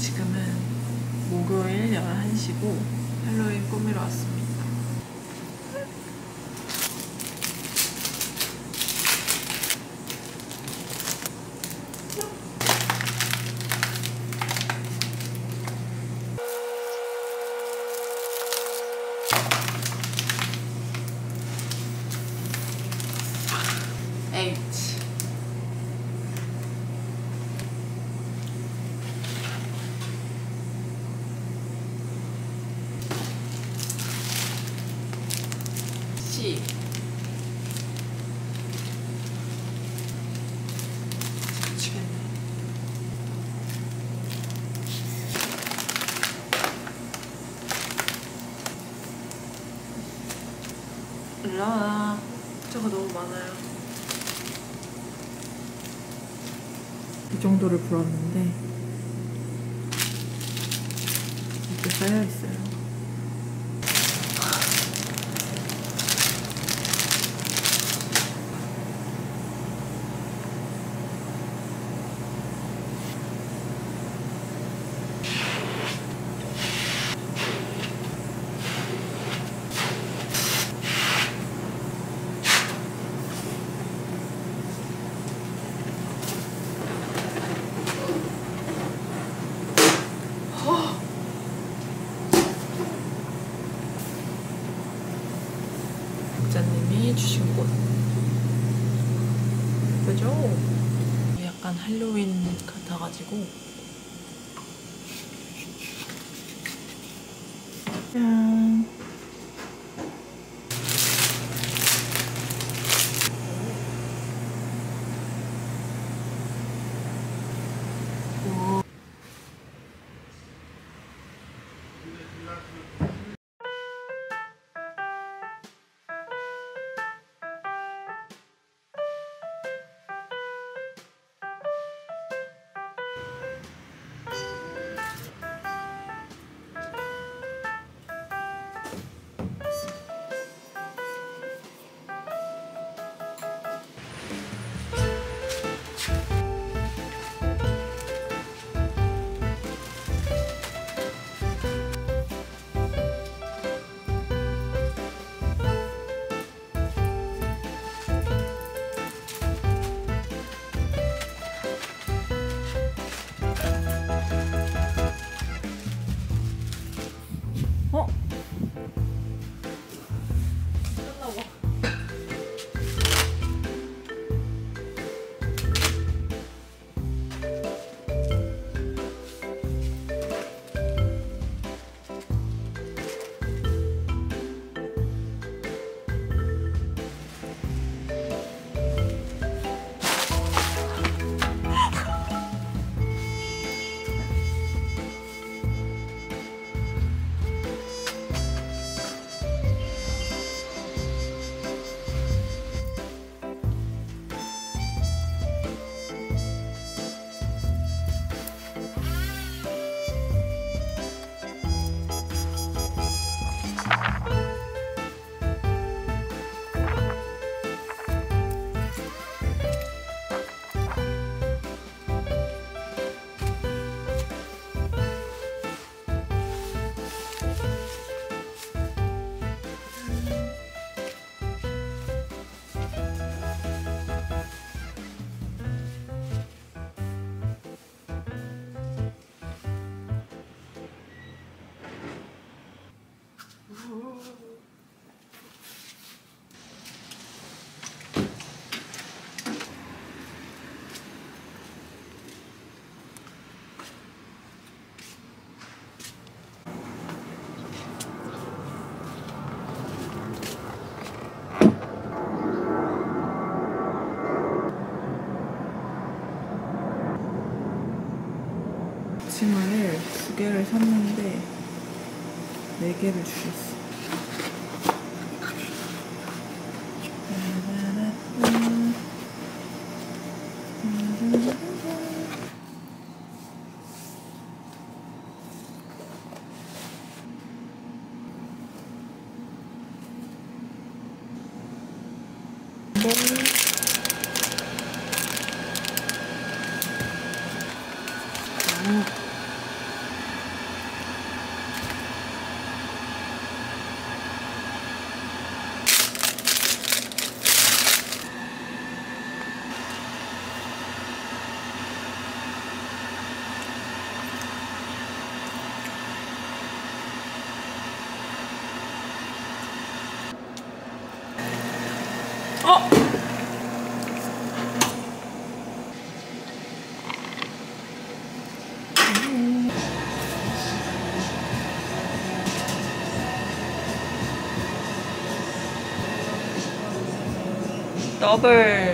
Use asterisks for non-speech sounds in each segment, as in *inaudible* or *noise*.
지금은 목요일 11시고 할로윈 꾸미러 왔습니다. 불었는데 이렇게 쌓여있어요. 표현해 주신 곳. 그죠? 약간 할로윈 같아가지고. 짠. görüşürüz. Thank you. 어? 더블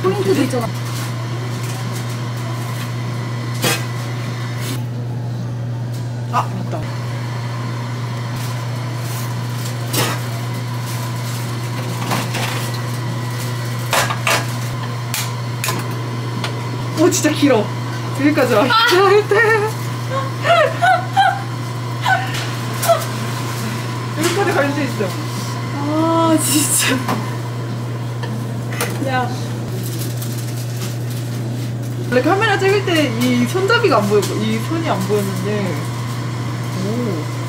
포인트도 있잖아. 아, 맞다. 오, 진짜 길어. 여기까지 와. 여기까지 갈 수 있어. 아 진짜. 야. 원래 카메라 찍을 때 이 손잡이가 안 보였고, 이 손이 안 보였는데. 오.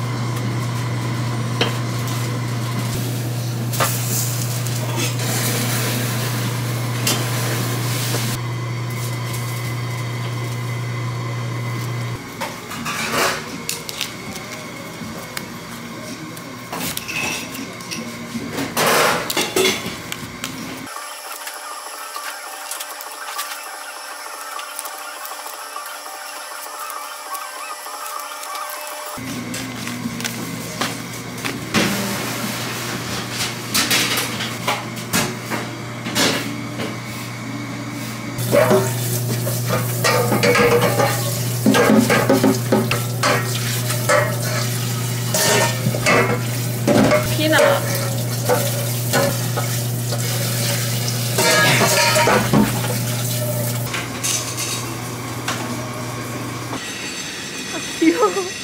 cute.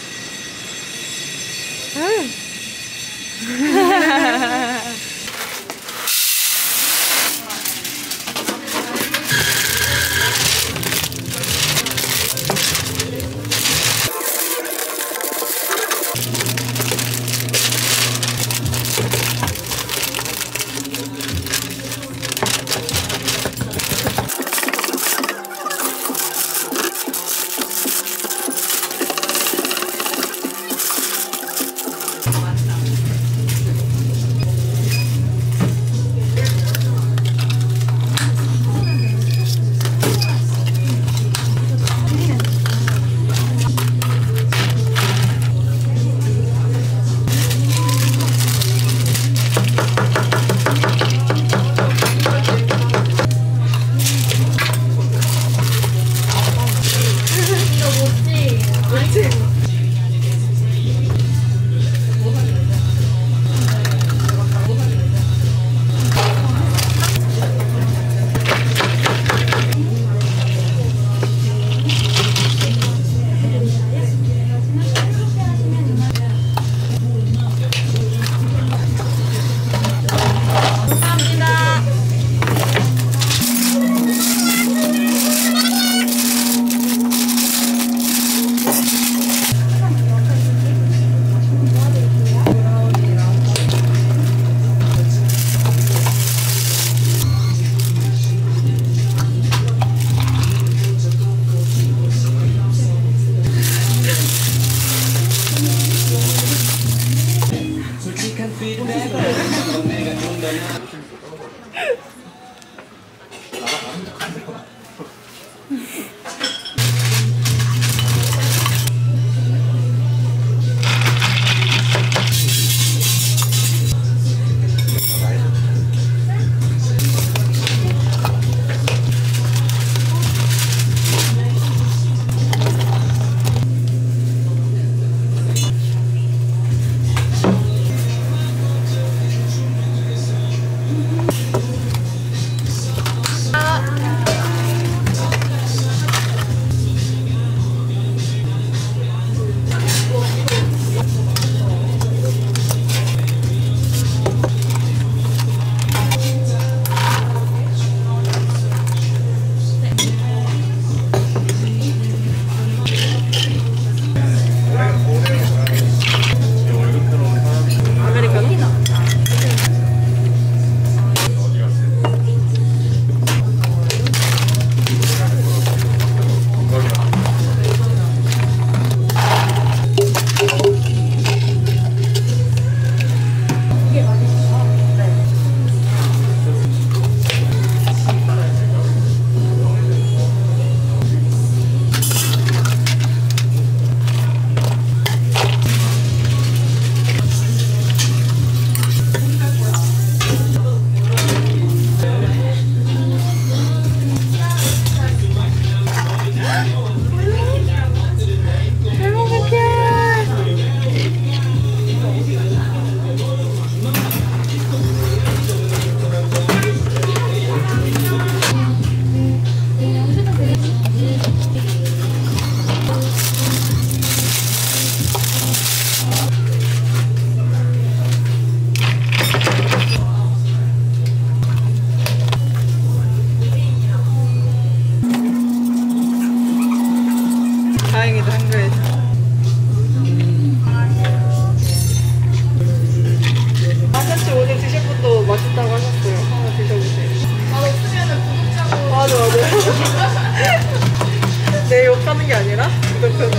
*laughs* 내 욕하는 게 아니라 구독하는 거.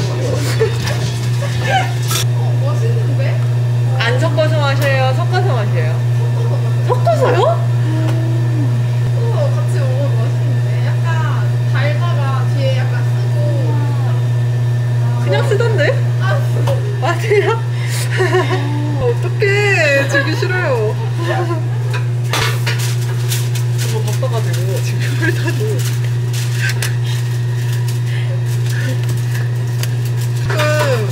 멋있는데? 안 섞어서 마셔요? 섞어서 마셔요? 섞어서요? 어, 같이 먹으면 맛있는데? 약간 달다가 뒤에 약간 쓰고. 그냥 쓰던데? 아, 맞아요? *laughs* 어떡해 주기 싫어요 *laughs* 너무 바빠가지고 지금 훑어도 조금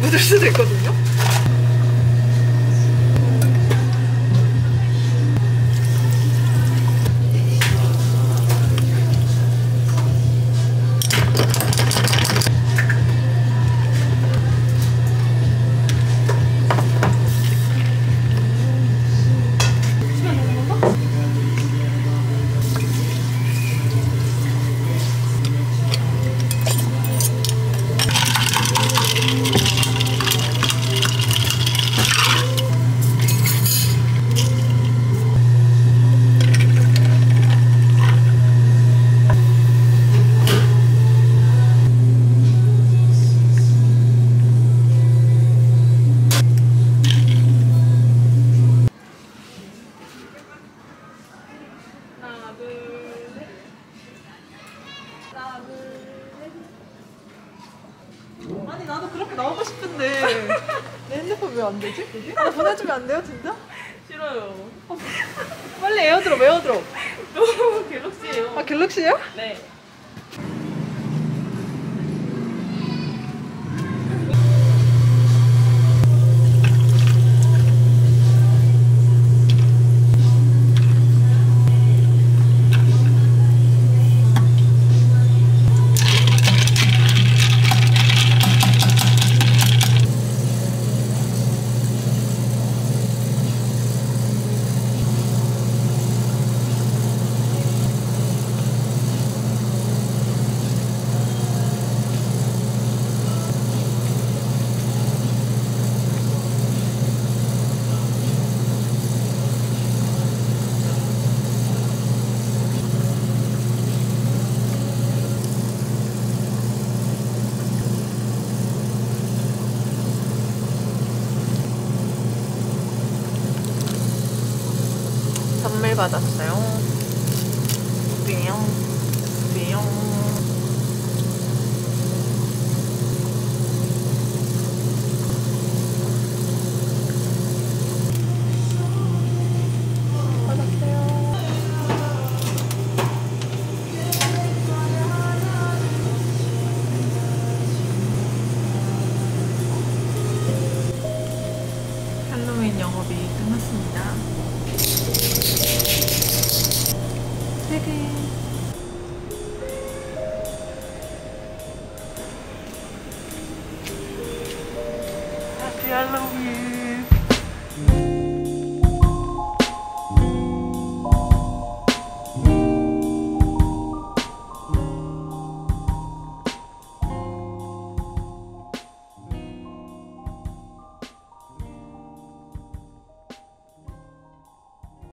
묻을 수도 있거든요 아니 나도 그렇게 나오고 싶은데 *laughs* 내 핸드폰 왜 안 되지? 하나 보내주면 안 돼요 진짜? 싫어요. 빨리 AirDrop AirDrop *laughs* 너무 갤럭시예요. 아 갤럭시요? 네. 선물 받았어요 뿅 뿅.